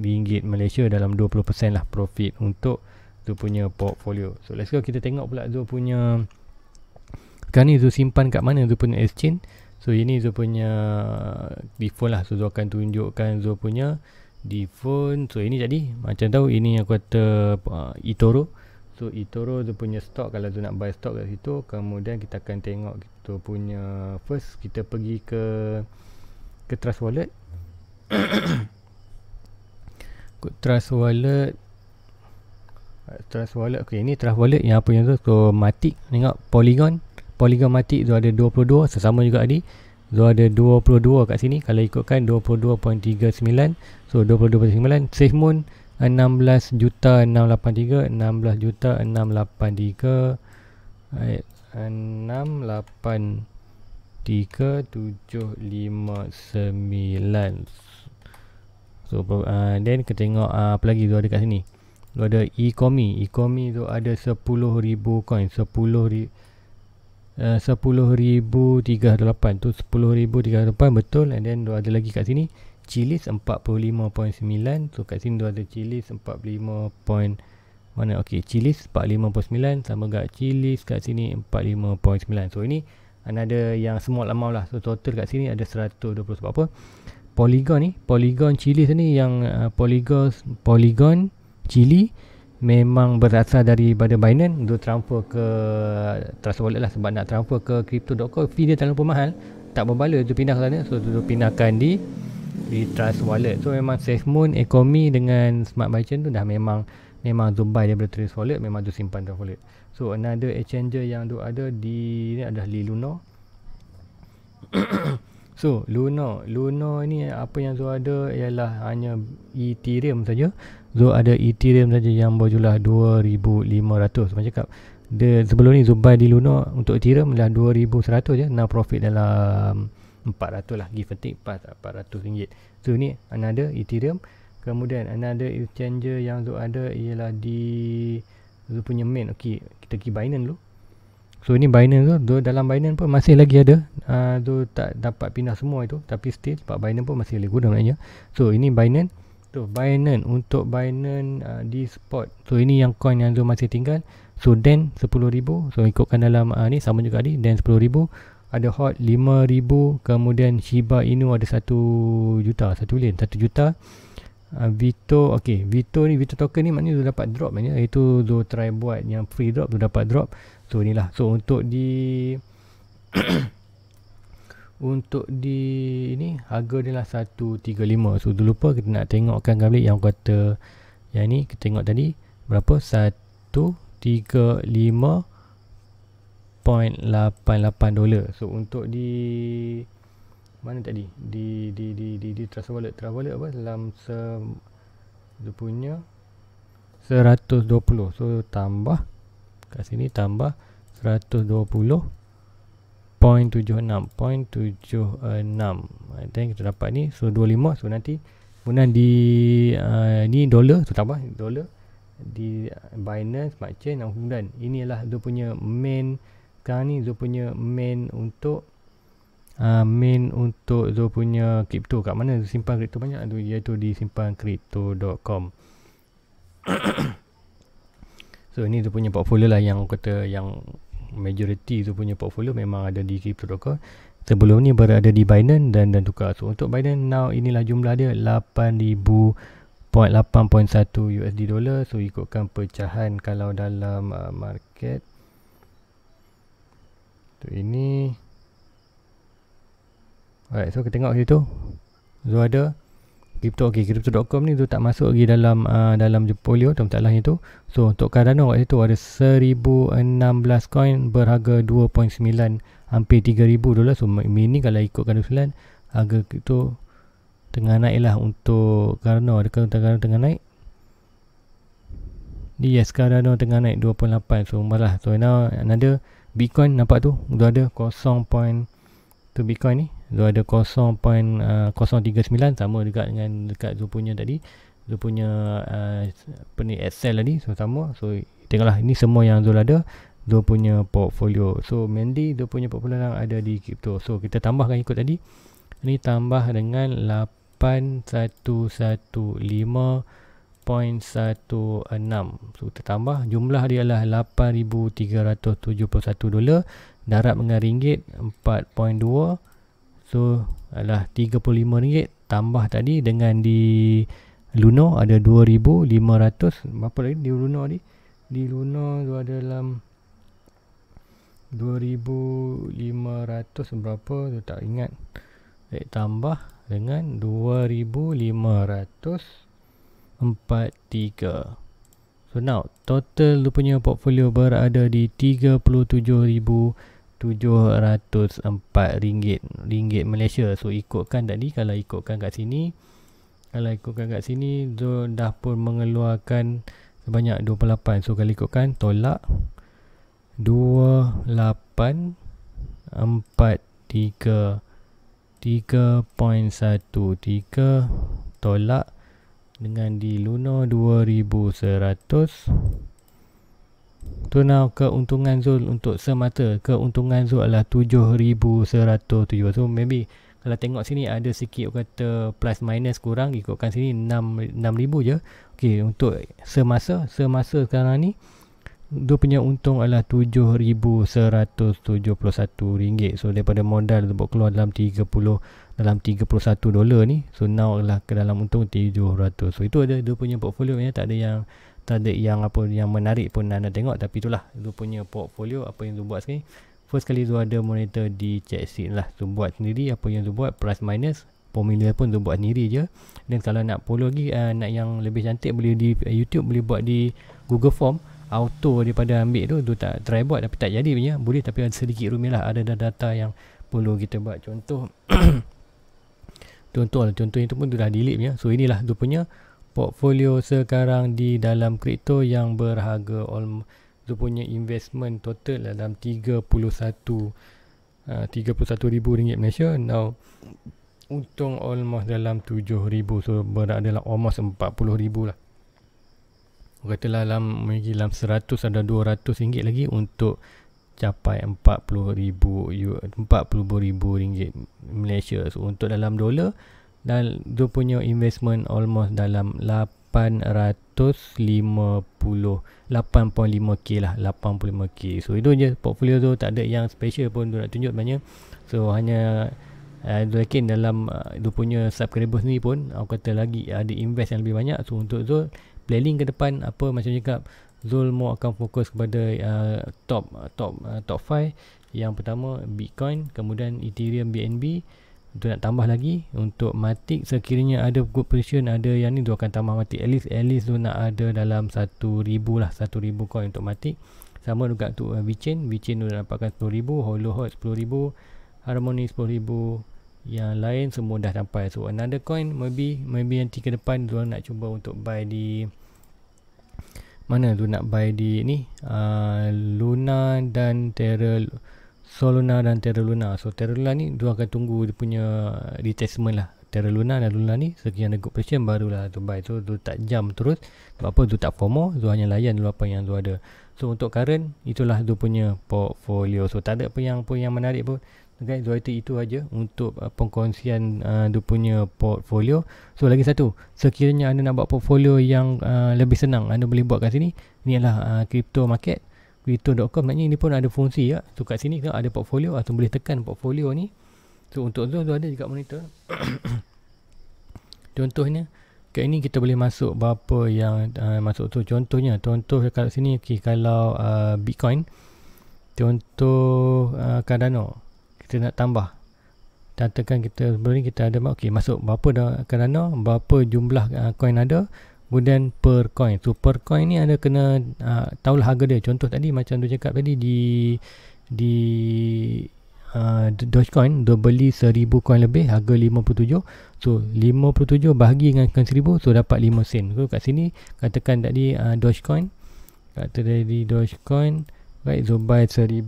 [SPEAKER 1] ringgit Malaysia dalam 20% lah profit untuk tu punya portfolio. So let's go. Kita tengok pula tu punya kan ni tu simpan kat mana tu punya exchange? So ini tu punya default lah. So tu akan tunjukkan tu punya default. So ini jadi macam tahu ini yang kata uh, eToro So eToro tu punya stok kalau tu nak buy stok kat situ kemudian kita akan tengok kita punya first kita pergi ke ke Trust Wallet. Trust Wallet. Trust Wallet Okay ni Trust Wallet yang apa yang tu? So Matic. Tengok Polygon. Polygon Matic tu ada 22 Sesama juga tadi. Tu ada 22 kat sini. Kalau ikutkan 22.39 So 22.9 SafeMoon 16 juta 683 16 juta 683 ayat 683 759 so uh, then kita tengok uh, apa lagi tu ada kat sini? Tu ada e-comi e-comi tu ada 10,000 coin. 10 ri uh, 10,308 tu 10,308 betul. And then ada lagi kat sini Chilis 45.9 So kat sini tu ada Chilis 45. Point, mana? Okey Chilis 45.9 sama juga Chilis kat sini 45.9 So ini ada yang small amount lah. So total kat sini ada 120 sebab apa? Polygon ni Polygon Chilis ni yang uh, Polygon Polygon Chili memang berasal daripada Binance. Untuk transfer ke Trust Wallet lah sebab nak transfer ke crypto.com fee dia terlalu mahal. Tak berbala tu pindah ke sana. So tu pindahkan di Trust Wallet. So memang SafeMoon Ecomi dengan Smart Merchant tu dah memang memang tu buy daripada Trust Wallet memang tu simpan Trust Wallet. So another exchanger yang tu ada di ni adalah Li Luna so Luna Luna ni apa yang tu ada ialah hanya Ethereum saja. So ada Ethereum saja yang berjumlah 2500 macam cakap dia sebelum ni Zubai di Luna untuk Ethereum adalah 2100 je. Now profit dalam 400 lah give and take 400 ringgit. So ni another ethereum. Kemudian another exchanger yang tu ada ialah di tu punya main. Okey kita pergi binance dulu. So ni binance tu, tu dalam binance pun masih lagi ada. Uh, tu tak dapat pindah semua itu tapi still sebab binance pun masih lagi guna maknanya. So ini binance. Tu binance untuk binance uh, di spot. So ini yang coin yang tu masih tinggal. So then 10000 so ikutkan dalam uh, ni sama juga ni then 10000 ada hot 5000 kemudian Shiba Inu ada 1 juta 1 million 1 juta. Uh, Vito okey Vito ni Vito token ni maknanya tu dapat drop maknanya. Itu tu try buat yang free drop tu dapat drop. So inilah so untuk di untuk di ini harga dia lah 135 so dulu lupa kita nak tengokkan kembali yang kata yang ni kita tengok tadi berapa? 135 1.88 dolar. So untuk di mana tadi? Di di di di di Trust Wallet, Trust Wallet apa? Dalam se dia punya 120. So tambah kat sini tambah Point tujuh enam Point tujuh enam Dan kita dapat ni So 25 So nanti Kemudian di uh, Ni dolar So tambah Dolar Di Binance Smart Chain Kemudian Inilah dia punya main Sekarang ni dia punya main Untuk uh, Main untuk Dia punya Crypto. Kat mana simpan crypto? Banyak tu. Iaitu di simpan crypto.com So ni dia punya portfolio lah Yang kata Yang majority tu punya portfolio memang ada di crypto.com sebelum ni berada di Binance dan dan tukar. So untuk Binance now inilah jumlah dia 8000.8.1 USD dollar. So ikutkan pecahan kalau dalam uh, market tu ini. Alright so kita tengok situ so ada crypto. Okey crypto.com ni tu tak masuk lagi dalam uh, dalam portfolio tu tak lain tu. So untuk Cardano kat situ ada 1016 coin berharga 2.9 hampir 3000 dolar. So mini kalau ikutkan 29 harga itu tengah naik lah untuk Cardano. Untuk Cardano tengah naik? Yes Cardano tengah naik 2.8 so malah so now another Bitcoin nampak tu tu ada 0. tu Bitcoin ni Lu ada 0.039 uh, sama dekat dengan dekat Zu punya tadi. Zu punya uh, apa ni Excel tadi so sama. So tengoklah ini semua yang Zul ada. Zul punya portfolio. So mainly Zul punya portfolio yang ada di crypto. So kita tambahkan ikut tadi. Ini tambah dengan 8115.16 So kita tambah jumlah dia adalah 8371 dolar. Darab dengan ringgit 4.2 So adalah RM35 tambah tadi dengan di Luno ada 2500 berapa lagi di Luno tadi? Di Luno tu ada dalam 2500 berapa? Tu tak ingat. Eh, tambah dengan 2543. So now total lu punya portfolio berada di 37000 704 ringgit. Malaysia. So ikutkan tadi kalau ikutkan kat sini kalau ikutkan kat sini so dah pun mengeluarkan sebanyak 28 so kalau ikutkan tolak. 28 4 3 3.13 tolak dengan di Luno 2100 Tu now keuntungan Zul untuk semata keuntungan Zul adalah 7107. So maybe kalau tengok sini ada sikit kata plus minus kurang ikutkan sini 6 6000 je. Okey untuk semasa semasa sekarang ni dia punya untung adalah 7171 ringgit. So daripada modal tu keluar dalam 30 dalam 31 dolar ni. So now adalah ke dalam untung 700. So itu ada dia punya portfolio. Ya tak ada yang tak ada yang apa yang menarik pun anda tengok. Tapi itulah tu punya portfolio apa yang tu buat sekarang first kali tu ada monitor di check sheet lah. Tu buat sendiri apa yang tu buat plus minus. Formula pun tu buat sendiri je. Dan kalau nak follow lagi uh, nak yang lebih cantik boleh di uh, YouTube boleh buat di Google Form. Auto daripada ambil tu tu tak try buat tapi tak jadi punya. Boleh tapi ada sedikit rumit lah. Ada data yang perlu kita buat. Contoh contoh lah contoh itu pun dah delete punya. So inilah tu punya portfolio sekarang di dalam kripto yang berharga tu punya investment total dalam 31 uh, 31 ribu ringgit Malaysia. Now untung almost dalam 7 ribu so berada dalam almost 40 ribu lah. Katalah dalam mungkin dalam 100 ada 200 ringgit lagi untuk capai 40 ribu 40 ribu ringgit Malaysia. So untuk dalam dolar dan dia punya investment almost dalam 850 8.5k lah 85k so itu je portfolio tu tak ada yang special pun tu nak tunjuk sebenarnya. So hanya uh, yakin dalam uh, dia punya subscriber ni pun aku kata lagi ada invest yang lebih banyak. So untuk Zul planning ke depan apa macam cakap Zul mau akan fokus kepada uh, top top uh, top 5 yang pertama Bitcoin kemudian Ethereum BNB untuk nak tambah lagi untuk matik sekiranya ada good position ada yang ni tu akan tambah matik at least at least tu nak ada dalam 1000 lah 1000 coin untuk matik sama juga untuk uh, VChain VChain tu dapatkan 10000 Holohot 10000 Harmony 10000 yang lain semua dah sampai. So another coin maybe maybe nanti ke depan tu nak cuba untuk buy di mana tu nak buy di ni? Uh, Luna dan Terra Soluna dan Terra Luna. So Terra Luna ni tu akan tunggu dia punya retestment lah. Terra Luna dan Luna ni sekian good position barulah tu buy. So tu tak jam terus. Sebab apa? Tu tak FOMO tu hanya layan dulu apa yang tu ada. So untuk current itulah tu punya portfolio. So tak ada apa yang pun yang menarik pun Okay, so itu, itu aja untuk uh, pengkongsian uh, dia punya portfolio. So lagi satu, sekiranya anda nak buat portfolio yang uh, lebih senang, anda boleh buat kat sini. Ini adalah uh, crypto market, crypto.com. Maknanya ini pun ada fungsi ya. So kat sini ada portfolio atau boleh tekan portfolio ni. So untuk tu, tu ada juga monitor. Contohnya, kat ini kita boleh masuk berapa yang uh, masuk tu. Contohnya, contoh kat sini okay, kalau uh, Bitcoin, contoh uh, Cardano kita nak tambah. Datakan kita sebelum ni kita ada okey masuk berapa dah kerana berapa jumlah uh, coin ada kemudian per coin. So per coin ni ada kena uh, tahulah harga dia. Contoh tadi macam tu cakap tadi di di uh, Dogecoin dia beli 1000 coin lebih harga 57 so 57 bahagi dengan 1000 so dapat 5 sen. So kat sini katakan tadi uh, Dogecoin. Kata tadi Dogecoin right so buy 1000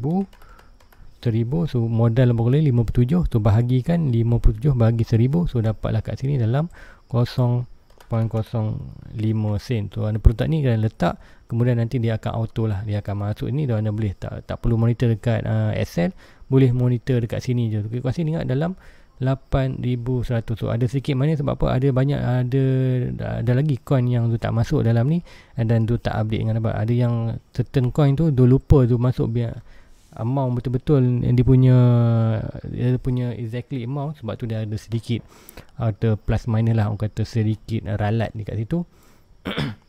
[SPEAKER 1] 1000 so modal berapa kali 57 so bahagikan 57 bahagi 1000 so dapatlah kat sini dalam 0.05 sen. So anda perlu tak ni kalian letak kemudian nanti dia akan auto lah dia akan masuk ni dan anda boleh tak tak perlu monitor dekat uh, Excel boleh monitor dekat sini je. Kat sini ingat dalam 8100 so ada sikit mana sebab apa? Ada banyak ada ada lagi coin yang tu tak masuk dalam ni dan tu tak update dengan apa. Ada yang certain coin tu tu lupa tu masuk biar amount betul-betul yang dia punya dia punya exactly amount sebab tu dia ada sedikit ada plus minus lah. Orang kata sedikit ralat dekat situ.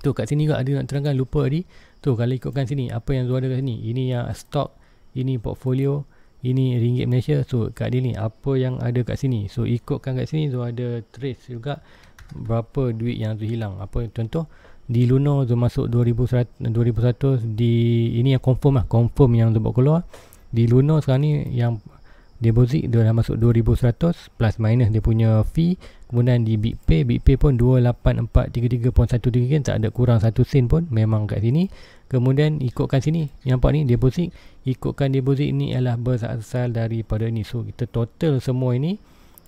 [SPEAKER 1] Tu kat sini juga ada nak terangkan lupa tadi. Tu kalau ikutkan sini apa yang tu ada kat sini? Ini yang stock ini portfolio ini ringgit Malaysia. So kat dia ni apa yang ada kat sini? So ikutkan kat sini tu ada trace juga berapa duit yang tu hilang. Apa contoh di Luno tu masuk 2100 2100 di ini yang confirm lah confirm yang tu buat keluar. Di Luno sekarang ni yang deposit dia dah masuk 2100 plus minus dia punya fee. Kemudian di BigPay BigPay pun 28433.13 kan tak ada kurang 1 sen pun memang kat sini. Kemudian ikutkan sini nampak ni deposit. Ikutkan deposit ini adalah berasal daripada ni. So kita total semua ini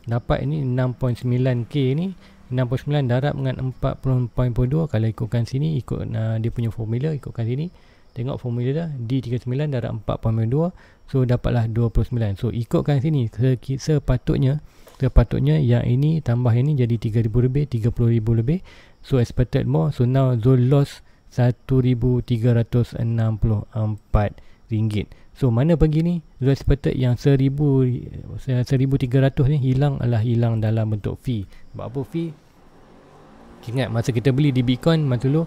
[SPEAKER 1] dapat ini 6.9k ni 69 darab dengan 40.2 kalau ikutkan sini ikut uh, dia punya formula ikutkan sini. Tengok formula dah D39 darab 4.2 so dapatlah 29 so ikutkan sini sepatutnya sepatutnya yang ini tambah ini jadi 3000 lebih 30000 lebih. So expected more so now Zul loss 1364 ringgit. So mana pergi ni? Zul expected yang 1000 1300 ni hilang adalah hilang dalam bentuk fee. Sebab apa fee Ingat masa kita beli di Bitcoin masa dulu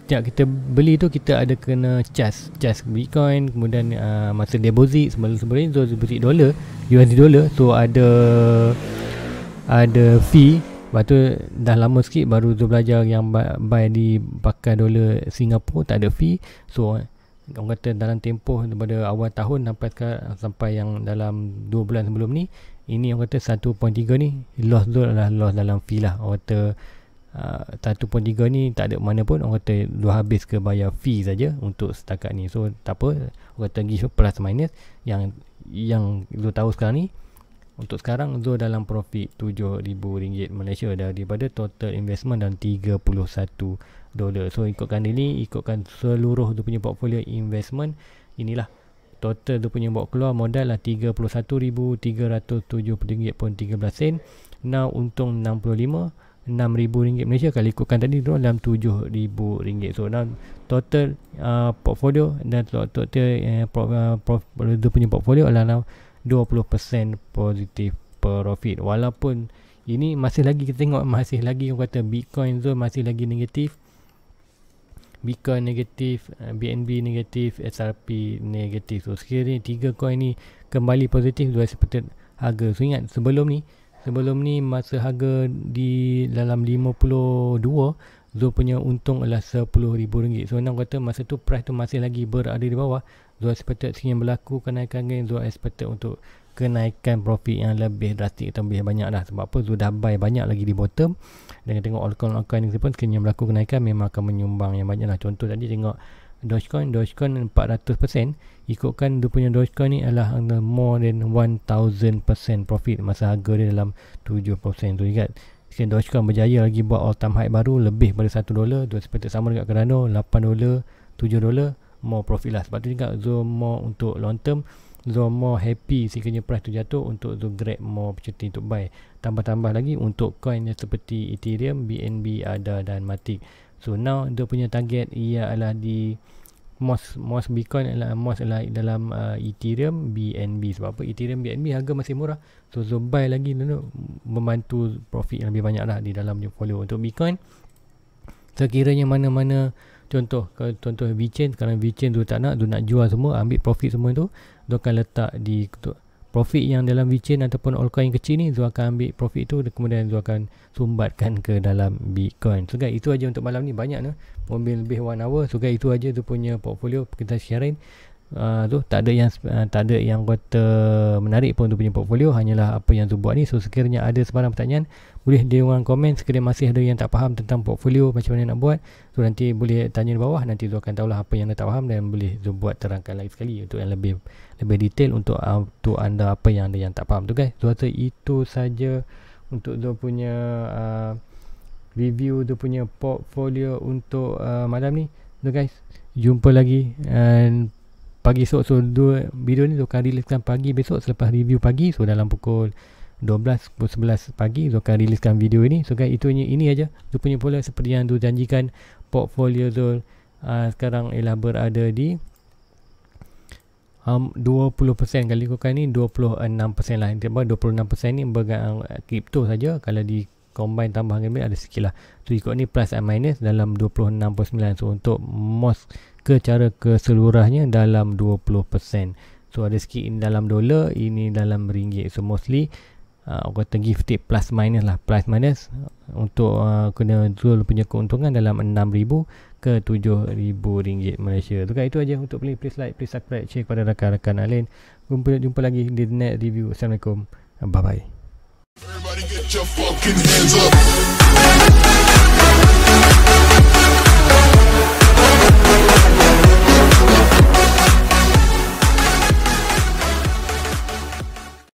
[SPEAKER 1] setiap kita beli tu kita ada kena charge charge Bitcoin kemudian uh, masa deposit sebelum-sebelum so deposit dolar USD dollar so ada ada fee. Lepas tu dah lama sikit baru tu belajar yang buy di pakai dolar Singapura tak ada fee. So orang kata dalam tempoh daripada awal tahun sampai sampai yang dalam 2 bulan sebelum ni ini orang kata 1.3 ni loss tu adalah loss dalam fee lah. Orang kata uh, 1.3 ni tak ada mana pun orang kata dua habis ke bayar fee saja untuk setakat ni. So tak apa. Orang kata pergi plus minus. Yang yang lu tahu sekarang ni untuk sekarang Zul dalam profit RM7,000 Malaysia daripada total investment dan 31 dolar. So ikutkan ini, ikutkan seluruh tu punya portfolio investment, inilah total tu punya bawa keluar modal lah RM31,370.13 Now untung 65 RM6,000 Malaysia kalau ikutkan tadi tu dalam RM7,000 so dalam total uh, portfolio dan total uh, pro, uh, dia punya portfolio adalah 20% positif profit. Walaupun ini masih lagi kita tengok masih lagi orang kata Bitcoin tu masih lagi negatif. Bitcoin negatif BNB negatif SRP negatif. So sekiranya tiga coin ni kembali positif dua seperti harga. So ingat sebelum ni Sebelum ni masa harga di dalam 52 Zul punya untung adalah RM10,000 So nak kata masa tu price tu masih lagi berada di bawah. Zul expected sekiranya berlaku kenaikan gain. Zul expected untuk kenaikan profit yang lebih drastik atau lebih banyak dah sebab apa? Zul dah buy banyak lagi di bottom. Dan tengok altcoin-altcoin ni pun sekiranya berlaku kenaikan memang akan menyumbang yang banyak lah. Contoh tadi tengok Dogecoin Dogecoin 400% ikutkan dia punya Dogecoin ni adalah more than 1000% profit. Masa harga dia dalam 7% tu. Ingat Sekian Dogecoin berjaya lagi buat all time high baru lebih pada 1 dolar. Dua seperti sama dekat Cardano 8 dolar 7 dolar more profit lah. Sebab tu juga Zoom more untuk long term Zoom more happy sekiranya price tu jatuh untuk Zoom grab more opportunity untuk buy. Tambah-tambah lagi untuk coin yang seperti Ethereum, BNB, ADA dan Matic. So now dia punya target ia adalah di most most Bitcoin adalah most adalah dalam uh, Ethereum BNB sebab apa? Ethereum BNB harga masih murah. So so buy lagi dulu membantu profit yang lebih banyak lah di dalam portfolio. Untuk Bitcoin sekiranya mana-mana contoh kalau contoh VChain sekarang VChain tu tak nak tu nak jual semua ambil profit semua tu tu akan letak di profit yang dalam VChain ataupun altcoin kecil ni tu akan ambil profit tu dan kemudian tu akan sumbatkan ke dalam Bitcoin. So guys itu aja untuk malam ni. Banyak ni mobil lebih one hour. So guys itu aja tu punya portfolio kita sharing uh, tu tak ada yang uh, tak ada yang kata menarik pun untuk punya portfolio. Hanyalah apa yang tu buat ni. So sekiranya ada sebarang pertanyaan boleh di ruang komen. Sekiranya masih ada yang tak faham tentang portfolio macam mana nak buat. So nanti boleh tanya di bawah. Nanti tu akan tahulah apa yang anda tak faham dan boleh tu buat terangkan lagi sekali. Untuk yang lebih lebih detail untuk untuk anda apa yang anda yang tak faham tu guys. So rasa itu saja untuk tu punya uh, review tu punya portfolio untuk uh, malam ni. Tu guys jumpa lagi and pagi esok so dua video ni tu akan riliskan pagi besok selepas review pagi so dalam pukul 12 pukul 11 pagi Zul akan riliskan video ini. So guys itu ini, ini aja. Zul punya pula seperti yang Zul janjikan Portfolio Zul uh, Sekarang ialah berada di um, 20% kali ikutkan ni 26% lah. 26% ni bergantung kripto saja. Kalau di combine tambah dengan ada sikit lah So ikut ni plus and minus dalam 26.9 So untuk most ke cara keseluruhnya dalam 20% So ada sikit ini dalam dolar Ini dalam ringgit. So mostly uh, kata give take plus minus lah. Plus minus untuk uh, kena jual punya keuntungan dalam 6000 ke 7000 ringgit Malaysia. Tu kan itu aja untuk please please like please subscribe share kepada rakan-rakan lain. Jumpa jumpa lagi di next review. Assalamualaikum. Bye bye Everybody get your fucking hands up. Thank you.